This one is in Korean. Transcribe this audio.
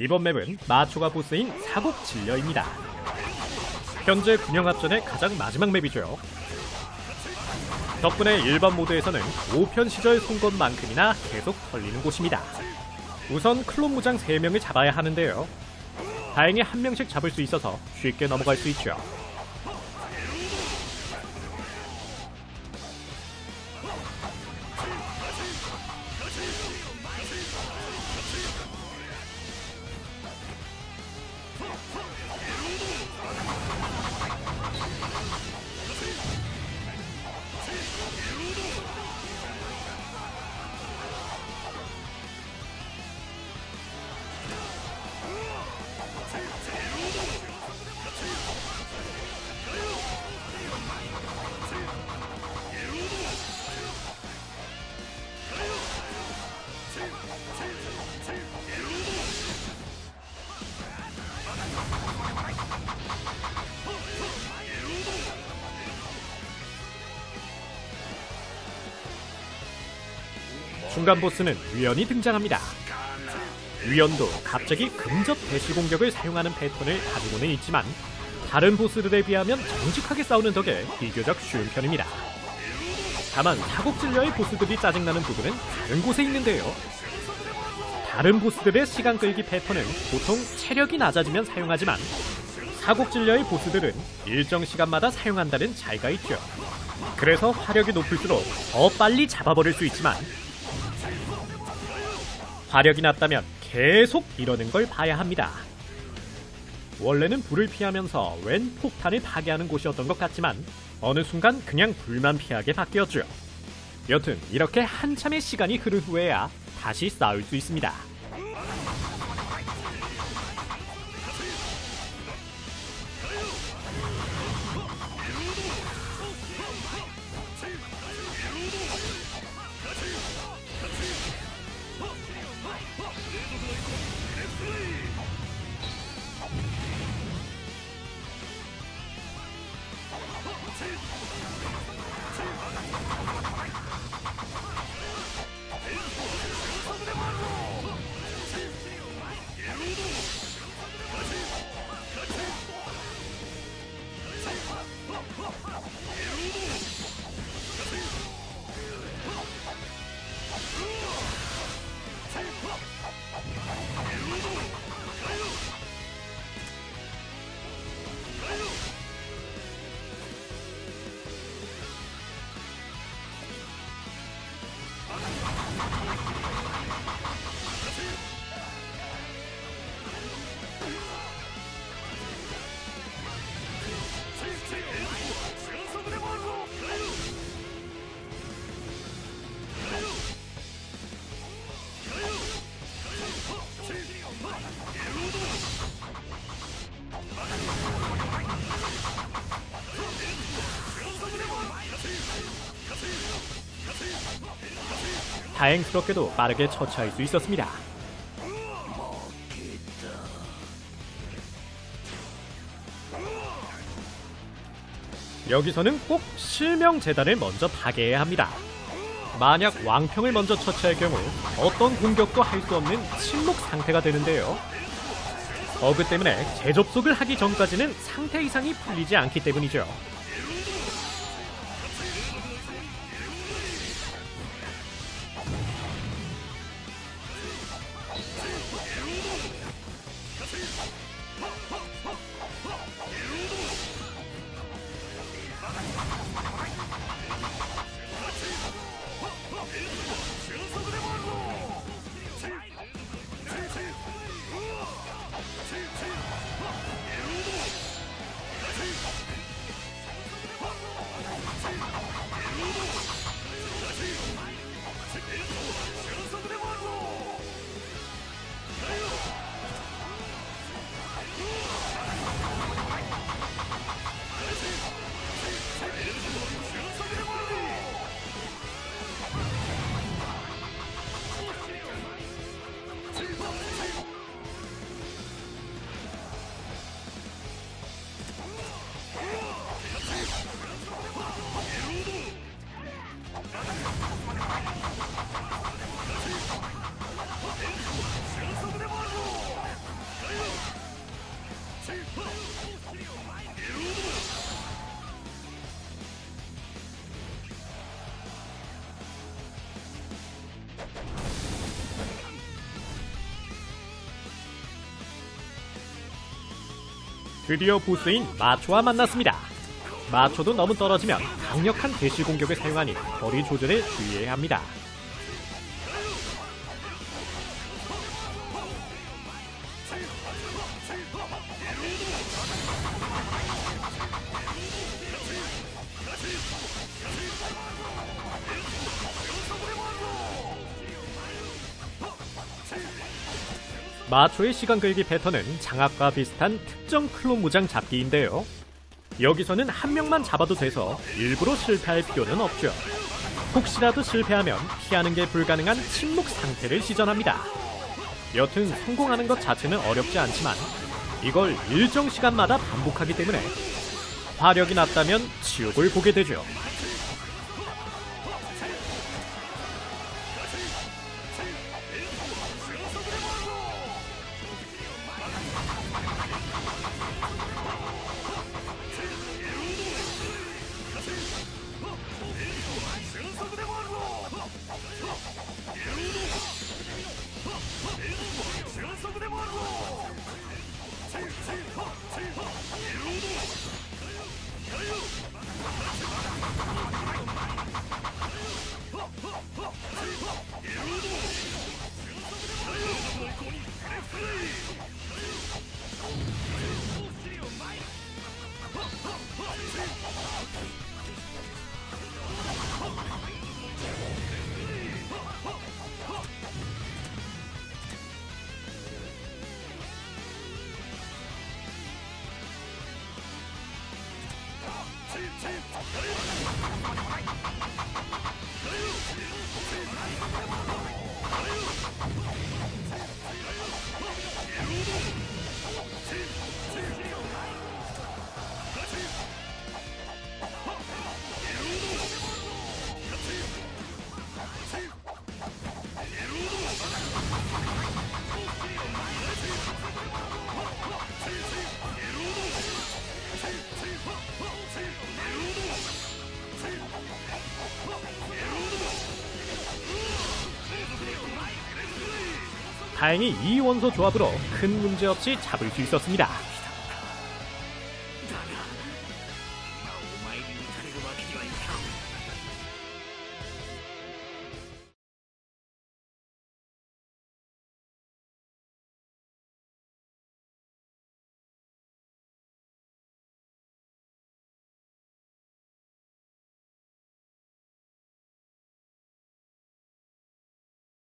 이번 맵은 마초가 보스인 사곡 진려입니다. 현재 균형합전의 가장 마지막 맵이죠. 덕분에 일반 모드에서는 5편 시절 쏜 것만큼이나 계속 털리는 곳입니다. 우선 클론 무장 3명을 잡아야 하는데요. 다행히 한 명씩 잡을 수 있어서 쉽게 넘어갈 수 있죠. 중간 보스는 위연이 등장합니다. 위연도 갑자기 근접 대시 공격을 사용하는 패턴을 가지고는 있지만 다른 보스들에 비하면 정직하게 싸우는 덕에 비교적 쉬운 편입니다. 다만 사곡질려의 보스들이 짜증나는 부분은 다른 곳에 있는데요. 다른 보스들의 시간 끌기 패턴은 보통 체력이 낮아지면 사용하지만 사곡질려의 보스들은 일정 시간마다 사용한다는 차이가 있죠. 그래서 화력이 높을수록 더 빨리 잡아버릴 수 있지만 화력이 낮다면 계속 이러는 걸 봐야 합니다. 원래는 불을 피하면서 웬 폭탄을 파괴하는 곳이었던 것 같지만 어느 순간 그냥 불만 피하게 바뀌었죠. 여튼 이렇게 한참의 시간이 흐른 후에야 다시 싸울 수 있습니다. Assassin! 다행스럽게도 빠르게 처치할 수 있었습니다. 여기서는 꼭 실명 재단을 먼저 파괴해야 합니다. 만약 왕평을 먼저 처치할 경우 어떤 공격도 할 수 없는 침묵 상태가 되는데요. 버그 때문에 재접속을 하기 전까지는 상태 이상이 풀리지 않기 때문이죠. 드디어 보스인 마초와 만났습니다. 마초도 너무 떨어지면 강력한 대시 공격을 사용하니 거리 조절에 주의해야 합니다. 마초의 시간 끌기 패턴은 장악과 비슷한 특정 클론 무장 잡기인데요. 여기서는 한 명만 잡아도 돼서 일부러 실패할 필요는 없죠. 혹시라도 실패하면 피하는 게 불가능한 침묵 상태를 시전합니다. 여튼 성공하는 것 자체는 어렵지 않지만 이걸 일정 시간마다 반복하기 때문에 화력이 낮다면 지옥을 보게 되죠. Huh! 다행히 이 원소 조합으로 큰 문제 없이 잡을 수 있었습니다.